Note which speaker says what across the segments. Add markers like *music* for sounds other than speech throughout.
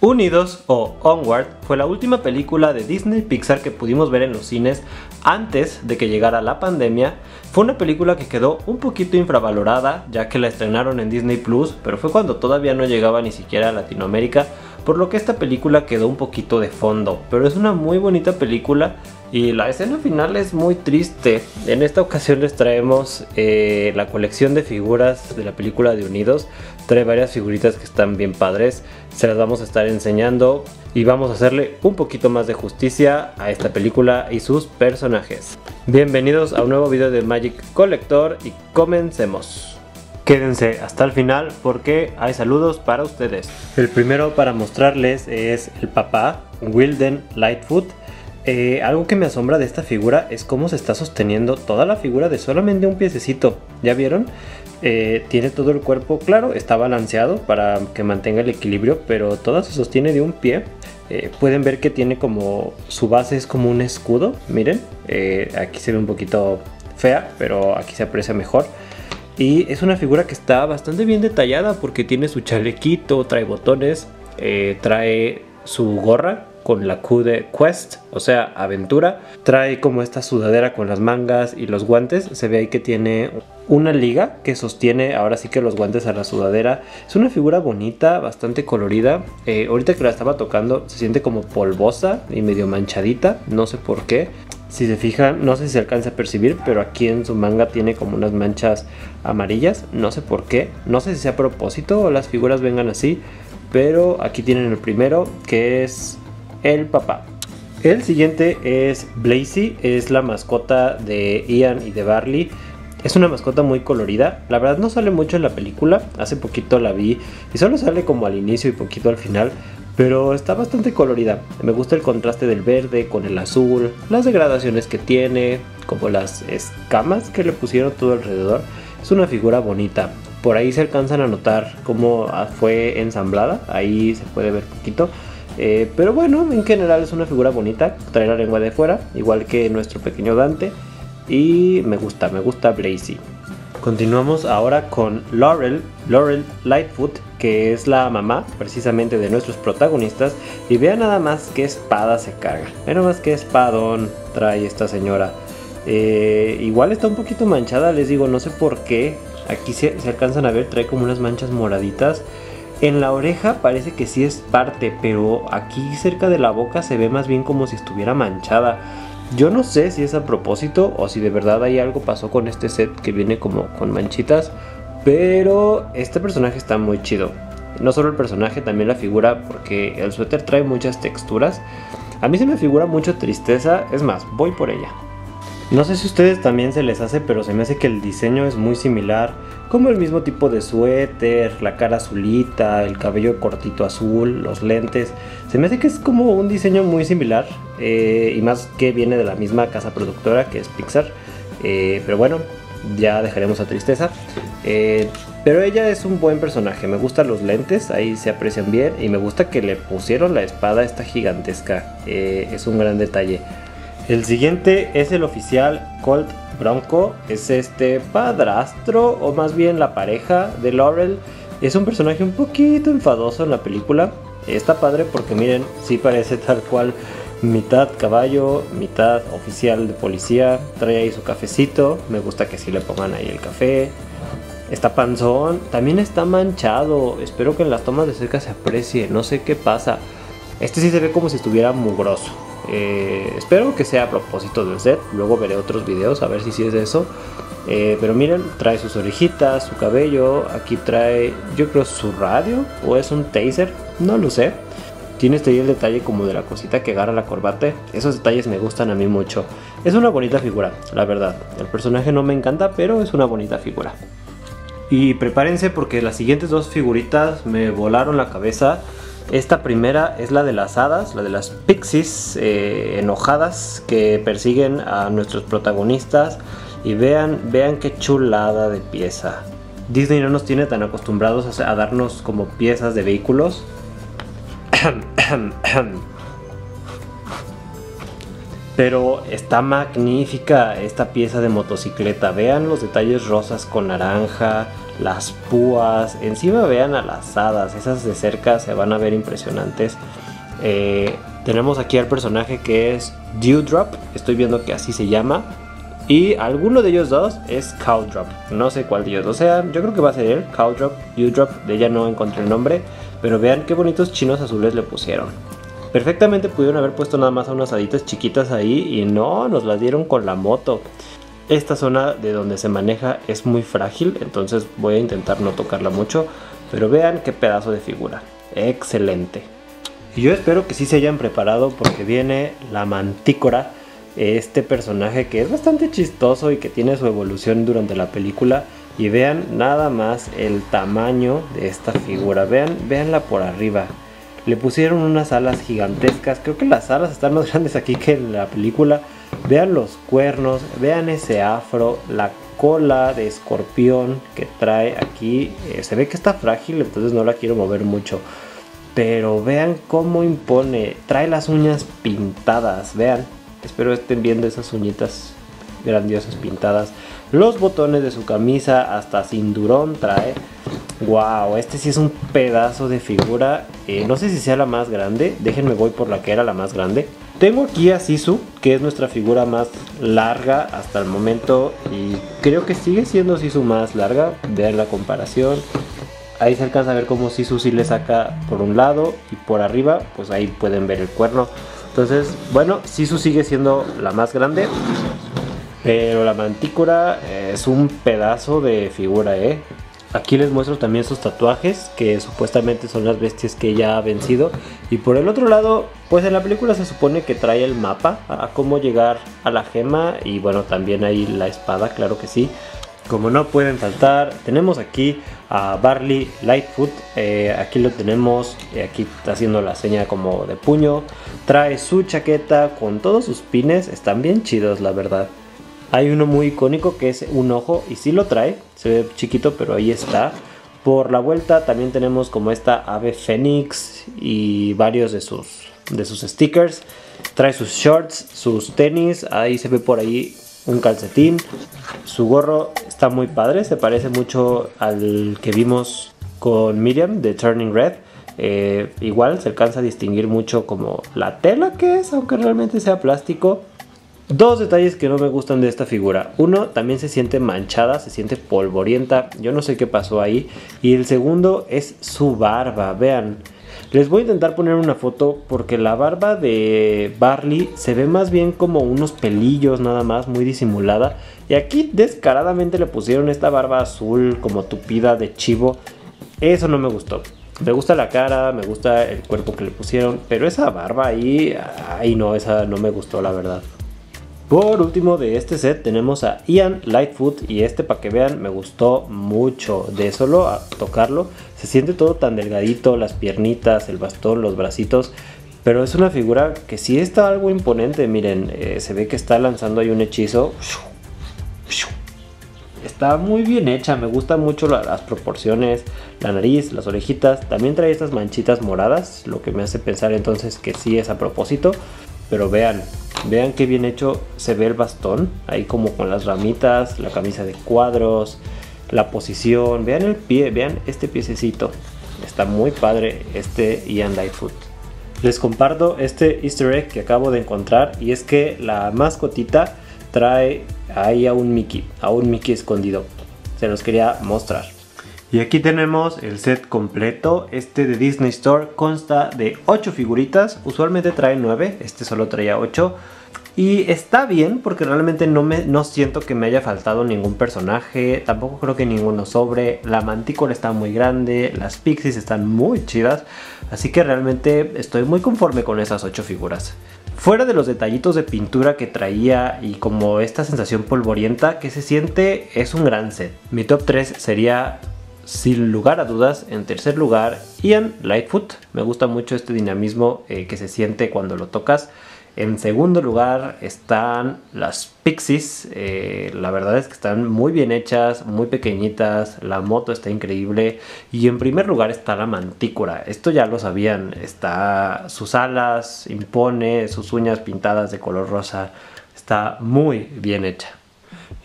Speaker 1: Unidos o Onward fue la última película de Disney Pixar que pudimos ver en los cines antes de que llegara la pandemia. Fue una película que quedó un poquito infravalorada ya que la estrenaron en Disney Plus, pero fue cuando todavía no llegaba ni siquiera a Latinoamérica, por lo que esta película quedó un poquito de fondo. Pero es una muy bonita película y la escena final es muy triste. En esta ocasión les traemos eh, la colección de figuras de la película de Unidos. Trae varias figuritas que están bien padres. Se las vamos a estar enseñando y vamos a hacerle un poquito más de justicia a esta película y sus personajes. Bienvenidos a un nuevo video de Magic Collector y comencemos. Quédense hasta el final porque hay saludos para ustedes. El primero para mostrarles es el papá, Wilden Lightfoot eh, algo que me asombra de esta figura es cómo se está sosteniendo toda la figura de solamente un piececito. ¿Ya vieron? Eh, tiene todo el cuerpo, claro, está balanceado para que mantenga el equilibrio, pero todo se sostiene de un pie. Eh, pueden ver que tiene como su base es como un escudo. Miren, aquí se ve un poquito fea, pero aquí se aprecia mejor. Y es una figura que está bastante bien detallada porque tiene su chalequito, trae botones, trae su gorra con la Q de Quest, o sea, aventura. Trae como esta sudadera con las mangas y los guantes. Se ve ahí que tiene una liga que sostiene ahora sí que los guantes a la sudadera. Es una figura bonita, bastante colorida. Eh, ahorita que la estaba tocando se siente como polvosa y medio manchadita, no sé por qué. Si se fijan, no sé si se alcanza a percibir, pero aquí en su manga tiene como unas manchas amarillas, no sé por qué, no sé si sea a propósito o las figuras vengan así, pero aquí tienen el primero que es el papá. El siguiente es Blazy, es la mascota de Ian y de Barley. Es una mascota muy colorida, la verdad no sale mucho en la película, hace poquito la vi y solo sale como al inicio y poquito al final, pero está bastante colorida. Me gusta el contraste del verde con el azul, las degradaciones que tiene, como las escamas que le pusieron todo alrededor. Es una figura bonita. Por ahí se alcanzan a notar cómo fue ensamblada, ahí se puede ver poquito. Eh, pero bueno, en general es una figura bonita, trae la lengua de fuera, igual que nuestro pequeño Dante. Y me gusta, me gusta Blazy. Continuamos ahora con Laurel, Laurel Lightfoot, que es la mamá precisamente de nuestros protagonistas. Y vean nada más qué espada se carga. Vean nada más qué espadón trae esta señora. Eh, igual está un poquito manchada, les digo, no sé por qué. Aquí se, se alcanzan a ver, trae como unas manchas moraditas. En la oreja parece que sí es parte, pero aquí cerca de la boca se ve más bien como si estuviera manchada. Yo no sé si es a propósito o si de verdad hay algo pasó con este set que viene como con manchitas, pero este personaje está muy chido. No solo el personaje, también la figura, porque el suéter trae muchas texturas. A mí se me figura mucho tristeza, es más, voy por ella. No sé si a ustedes también se les hace, pero se me hace que el diseño es muy similar. Como el mismo tipo de suéter, la cara azulita, el cabello cortito azul, los lentes. Se me hace que es como un diseño muy similar. Eh, y más que viene de la misma casa productora que es Pixar. Eh, pero bueno, ya dejaremos a tristeza. Eh, pero ella es un buen personaje. Me gustan los lentes, ahí se aprecian bien. Y me gusta que le pusieron la espada esta gigantesca. es un gran detalle. El siguiente es el oficial Colt Bronco. Es este padrastro, o más bien la pareja de Laurel. Es un personaje un poquito enfadoso en la película. Está padre porque miren, sí parece tal cual mitad caballo, mitad oficial de policía. Trae ahí su cafecito. Me gusta que sí le pongan ahí el café. Está panzón. También está manchado. Espero que en las tomas de cerca se aprecie. No sé qué pasa. Este sí se ve como si estuviera mugroso. Eh, espero que sea a propósito del set. Luego veré otros videos a ver si es eso. Eh, pero miren, trae sus orejitas, su cabello. Aquí trae, yo creo, su radio o es un taser. No lo sé. Tiene este el detalle como de la cosita que agarra la corbata. Esos detalles me gustan a mí mucho. Es una bonita figura, la verdad. El personaje no me encanta, pero es una bonita figura. Y prepárense porque las siguientes dos figuritas me volaron la cabeza. Esta primera es la de las hadas, la de las pixies eh, enojadas que persiguen a nuestros protagonistas. Y vean, vean qué chulada de pieza. Disney no nos tiene tan acostumbrados a, darnos como piezas de vehículos. Pero está magnífica esta pieza de motocicleta. Vean los detalles rosas con naranja, las púas. Encima vean a las hadas, esas de cerca se van a ver impresionantes. Eh, tenemos aquí al personaje que es Dewdrop, estoy viendo que así se llama. Y alguno de ellos dos es Cowdrop. No sé cuál de ellos. O sea, yo creo que va a ser él, Cowdrop, Dewdrop. De ella no encontré el nombre. Pero vean qué bonitos chinos azules le pusieron. Perfectamente pudieron haber puesto nada más unas haditas chiquitas ahí y no, nos las dieron con la moto. Esta zona de donde se maneja es muy frágil, entonces voy a intentar no tocarla mucho. Pero vean qué pedazo de figura. Excelente. Y yo espero que sí se hayan preparado porque viene la mantícora. Este personaje que es bastante chistoso y que tiene su evolución durante la película. Y vean nada más el tamaño de esta figura. Vean, veanla por arriba. Le pusieron unas alas gigantescas. Creo que las alas están más *laughs* grandes aquí que en la película. Vean los cuernos, vean ese afro, la cola de escorpión que trae aquí. Eh, se ve que está frágil, entonces no la quiero mover mucho. Pero vean cómo impone. Trae las uñas pintadas, vean. Espero estén viendo esas uñitas grandiosas pintadas. Los botones de su camisa hasta cinturón trae. Wow, este sí es un pedazo de figura. Eh, no sé si sea la más grande. Déjenme voy por la que era la más grande. Tengo aquí a Sisu, que es nuestra figura más larga hasta el momento. Y creo que sigue siendo Sisu más larga. Vean la comparación. Ahí se alcanza a ver cómo Sisu sí le saca por un lado y por arriba, pues ahí pueden ver el cuerno. Entonces, bueno, Sisu sigue siendo la más grande. Pero la mantícora es un pedazo de figura, ¿eh? Aquí les muestro también sus tatuajes, que supuestamente son las bestias que ella ha vencido. Y por el otro lado, pues en la película se supone que trae el mapa a cómo llegar a la gema. Y bueno, también hay la espada, claro que sí. Como no pueden faltar, tenemos aquí a Barley Lightfoot. Eh, aquí lo tenemos, eh, aquí está haciendo la seña como de puño. Trae su chaqueta con todos sus pines, están bien chidos la verdad. Hay uno muy icónico que es un ojo y sí lo trae, se ve chiquito pero ahí está. Por la vuelta también tenemos como esta ave fénix y varios de sus, de sus stickers. Trae sus shorts, sus tenis, ahí se ve por ahí un calcetín. Su gorro está muy padre, se parece mucho al que vimos con Miriam de Turning Red. Eh, igual se alcanza a distinguir mucho como la tela que es, aunque realmente sea plástico. Dos detalles que no me gustan de esta figura. Uno, también se siente manchada, se siente polvorienta. Yo no sé qué pasó ahí. Y el segundo es su barba. Vean. Les voy a intentar poner una foto porque la barba de Barley se ve más bien como unos pelillos nada más, muy disimulada. Y aquí descaradamente le pusieron esta barba azul como tupida de chivo. Eso no me gustó. Me gusta la cara, me gusta el cuerpo que le pusieron, pero esa barba ahí, ay no, esa no me gustó la verdad. Por último de este set tenemos a Ian Lightfoot y este para que vean me gustó mucho. De solo a tocarlo se siente todo tan delgadito, las piernitas, el bastón, los bracitos, pero es una figura que sí está algo imponente, miren, eh, se ve que está lanzando ahí un hechizo. Está muy bien hecha, me gustan mucho las proporciones, la nariz, las orejitas, también trae estas manchitas moradas, lo que me hace pensar entonces que sí es a propósito, pero vean, Vean qué bien hecho se ve el bastón, ahí como con las ramitas, la camisa de cuadros, la posición. Vean el pie, vean este piececito. Está muy padre este Ian Lightfoot. Les comparto este easter egg que acabo de encontrar y es que la mascotita trae ahí a un Mickey, a un Mickey escondido. Se los quería mostrar. Y aquí tenemos el set completo. Este de Disney Store consta de 8 figuritas. Usualmente trae 9, este solo traía 8. Y está bien porque realmente no, me, no siento que me haya faltado ningún personaje. Tampoco creo que ninguno sobre. La mantícora está muy grande. Las pixies están muy chidas. Así que realmente estoy muy conforme con esas 8 figuras. Fuera de los detallitos de pintura que traía y como esta sensación polvorienta que se siente, es un gran set. Mi top 3 sería sin lugar a dudas, en tercer lugar, Ian Lightfoot. Me gusta mucho este dinamismo eh, que se siente cuando lo tocas. En segundo lugar están las Pixies. Eh, la verdad es que están muy bien hechas, muy pequeñitas. La moto está increíble. Y en primer lugar está la mantícora. Esto ya lo sabían. Está sus alas, impone, sus uñas pintadas de color rosa. Está muy bien hecha.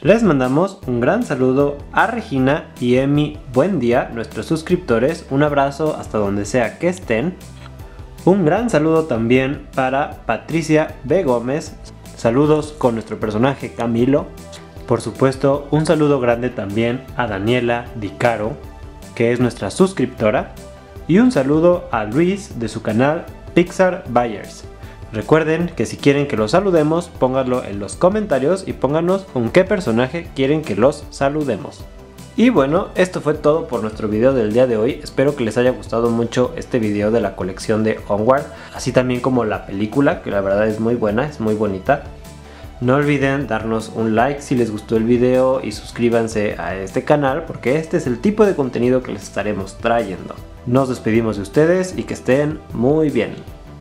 Speaker 1: Les mandamos un gran saludo a Regina y Emi Buen día, nuestros suscriptores. Un abrazo hasta donde sea que estén. Un gran saludo también para Patricia B. Gómez. Saludos con nuestro personaje Camilo. Por supuesto, un saludo grande también a Daniela Dicaro, que es nuestra suscriptora. Y un saludo a Luis de su canal Pixar Buyers. Recuerden que si quieren que los saludemos, pónganlo en los comentarios y pónganos con qué personaje quieren que los saludemos. Y bueno, esto fue todo por nuestro video del día de hoy. Espero que les haya gustado mucho este video de la colección de Onward, así también como la película, que la verdad es muy buena, es muy bonita. No olviden darnos un like si les gustó el video y suscríbanse a este canal porque este es el tipo de contenido que les estaremos trayendo. Nos despedimos de ustedes y que estén muy bien.